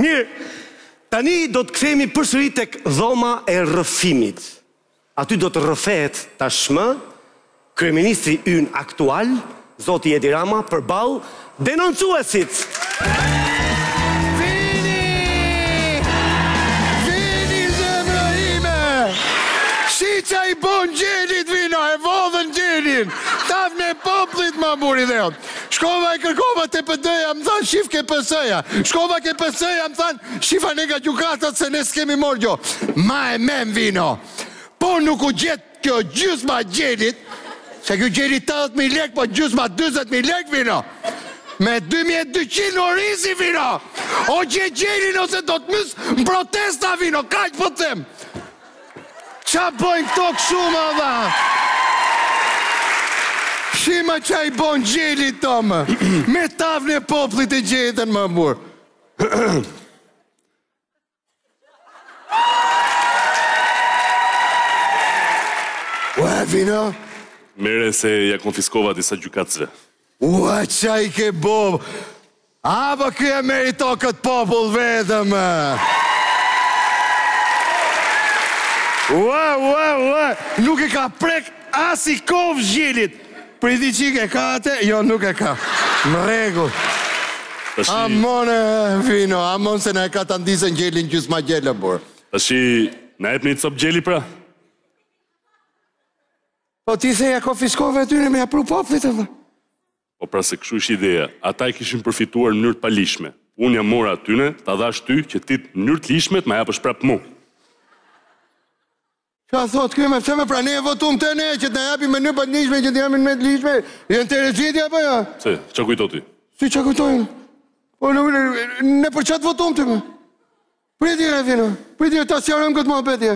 Mirë, tani do të kthehemi përsëri tek dhoma e rrëfimit. Aty do të rrëfehet tashmë kryeministri ynë aktual, zoti Edi Rama, përballë denoncuesit. Shkova e kërkova te PD-ja më thanë shif ke PS-ja. Shkova ke PS-ja më thanë shifa ne nga gjykatat se ne s'kemi morr gjo. Ma e men vino. Po nuk u gjet kjo gjysma e gjelit, se ky gjeli tetëdhjetë mijë lek po gjysma dyzet mijë lek vino. Me dy mijë e dyqind orizi vino. O gje gjelin ose do të mys në protesta vino. Kaq po të them. Ç'a bojnë këto këshu ma Shi ma ç'a i bon gjelit të më Me tavnë e poplit e gjetën më burr Ua vino Merre se ja konfiskova disa gjykatësve Ua ç'a i ke bo A po ky e meriton këtë popull vetëm Ua ua ua Nuk e ka prek as i kofshë gjelit Për i di çik e ka ate Jo nuk e ka Në rregull Amon e vino Amon se na e ka ta ndisen gjelin gjysma gjel o burr Tashi na jep nji cop gjeli pra. Po ti the ja konfiskove aty me ja pru popullit apo? Po pra se kështu ishte ideja. Ata e kishin përfituar në mënyrë të paligjshme. Unë ja mora atyne, ta dhash ty që ti në mënyrë të ligjshme të ma japësh prapë mu. Çfarë thotë ky më ç'a më pra ne e votuam këtë ne që të na japin në mënyrë pa të ligjshme që të japin në mënyrë të ligjshme? Janë teregjitje apo jo? Pse? Ç'a kujto ti? Si ç'a kujtoj? Po ne për ç'a të votuam ty më? Prit re vino. Prit ta sqarojmë këtë muhabet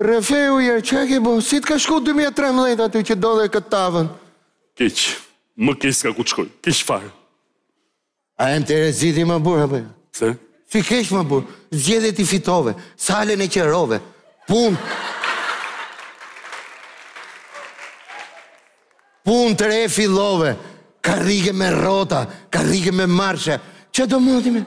Rrëfeu re ç'a ke bo si të ka shku dy mijë e trembëdhjetë aty që do dhe këtë tavën. Keq. Më keq s'ka ku të shkojë. Keq fare. A e ntere zgjidhi më burr apo jo? Pse? Si keq më burr. Zgjedhjet i fitove. Salen e qerove. Pun. Pun të re fillove. Karrige me rrota, karrige me marshe. Ç'a do më ti më?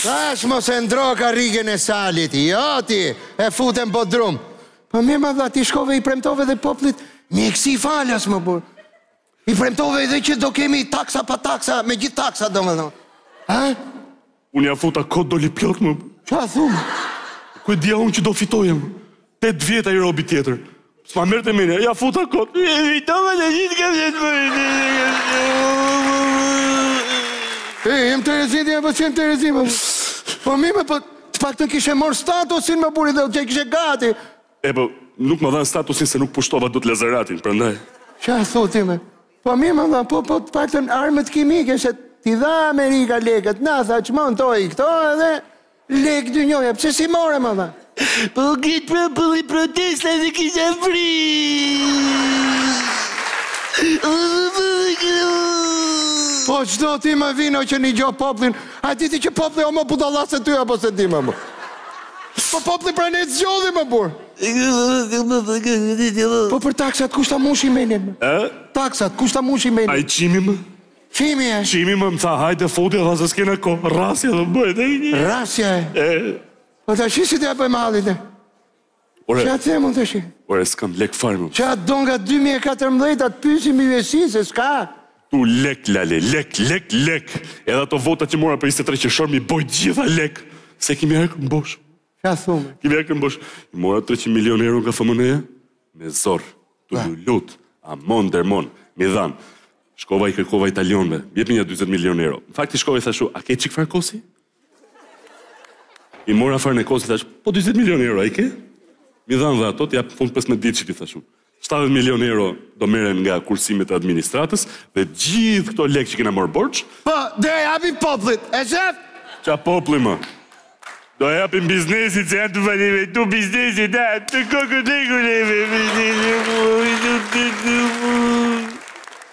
Tash mos e ndro karrigen e salit, jo ti, e fute m' po drum. Po mirë ma vla, ti shkove i premtove dhe poplit, mjeksi falas më burë. I premtove edhe që do kemi taksa pa taksa, me gjithë taksa domethënë. Ha? Unë ja futa kot doli plot më. Çfarë thon? Ku e dija unë që do fitoja më. Tetë vjet ai robi tjetër. S'ma merrte mendja, ja futa kot. Fitova të gjithë kam jetë për E, jem të rezit, jem pësjen të rezit, po, po mirë më, po, të paktën të kishe morë statusin më burrë dhe e kishe gati. E, po, nuk më dhanë statusin se nuk pushtova dot Lazaratin, prandaj. Qa thot ti me? Po mirë më më po po të paktën armët kimike se t'i dha Amerika lekët, na tha çmontoji këto edhe lekë dy gjoja, pse s'i more më daj? Po kishte për për i protesta dhe kisha frikë. Po ç'do ti më vino që nigjo popllin, a e di ti që populli o më budallasë ty apo se ti më më. Po populli pra na zgjodhi më burrë. Po për taksat kush ta mushi menjen? Ë? Taksat kush ta mushi menjen? Ai Çimi më? Çimi e? Çimi më më tha hajde futi tha se s'kena ko, rrasja do bëhet e një. Rrasja e? E. Po ta shes i të japë malit e? Ore. Qa mund të shi? Ore, s'kam lek fare më. Qa do nga 2014 atë pysim i vesi se s'ka? Tu lek, lale, lek, lek, lek. Edhe ato vota që mora për 23 qershor m'i boj gjitha lek. Se kemi arkën bosh. Qa thu me? Kemi arkën bosh, i mora 300 milion euro nga FMN-ja, me zor, të pra. tu lut, amon, dermon, m'i dhanë, shkova i kërkova italionve, jepi një 20 milion euro. Në fakt i shkova i thashu, a ke çikë farë kosi? I mora farën e kosit, thashu, po 20 milion euro, a i ke? M'i dhanë dhe ato, t'i jap mas 15 ditë që t'i thashu. Shtatëdhjetë milionë euro do merren nga kursimet e administratës dhe gjithë këto lekë që kena marrë borxh, Po, do ja japim popullit, e shef? Qa populli më? Do ja japim biznesit se janë të falimentu bizneset, ha, të kokën legu neve bizneset.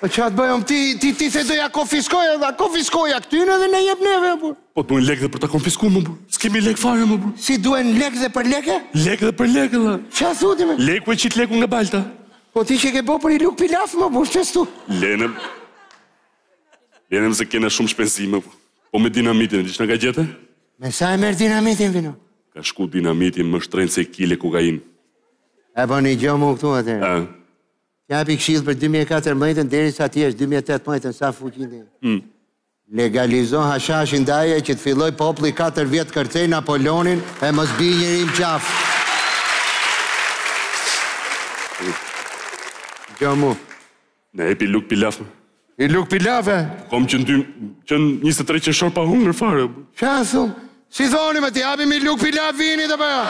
Po qa të bëj unë, ti, ti, ti the do ja konfiskoja, konfiskoja këtyne dhe na jep neve, o burr. Po duhen lek dhe për ta konfiskuar më burr. S'kemi lek fare më burr. Si duhen lek dhe për lekë? Lek dhe për lekë de. Ç'a thotë më? Leku e qit lekun nga balta. Po ti që ke bo për i lugë pilaf më burr, ç'është tu? Lenem. Lenem se kena shumë shpenzime. Po me dinamitin, di ç'na ka gjetë? Me sa e merr dinamitin vino? Ka shku dinamiti më shtrenjtë se kile kokainë. E po nigjo mu këtu atë. Ë. Jap i këshill për 2014-ën derisa ti jesh 2018-ën sa fuqi ndjen. Mm. Legalizo hashashin daje që të filloj populli katër vjet kërcejnë Napolonin e mos bijë njeri në qafë. Dëgjo mu. Na jep i lugë pilaf. I lugë pilaf? Kom qëndru, që në 23 qeshor pa hongër fare. Qa thum? Si thoni më ti japim i lugë pilaf vini të përja?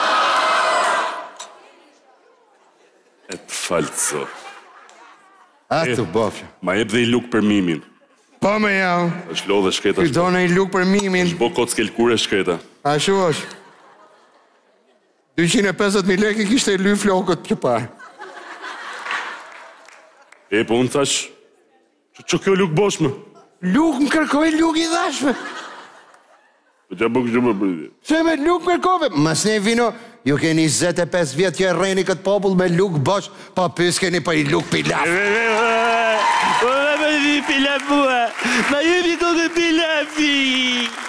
E të faltë Zoti. A të boftë. Ma jep dhe i lugë për Mimin. Po më ja. Është lodhë e shkreta. Ky do një lugë për mimin. Është bo kockë e lkure e shkreta. Ashtu është. Dyqind e pesëdhjetë mijë lekë i kishte ly flokët që parë. E po unë thash. Ç'qe kjo lugë boshme. Lugë më kërkoi lugë i dhashme. Po ça bën kështu më prindi. Pse më lugë kërkove? Mos ne vino, ju keni njëzet e pesë vjet që e rreni këtë popull me lugë bosh, po pyesni për një lugë pilaf. Ore me një pilaf mua, ma jepni kokën pilafit.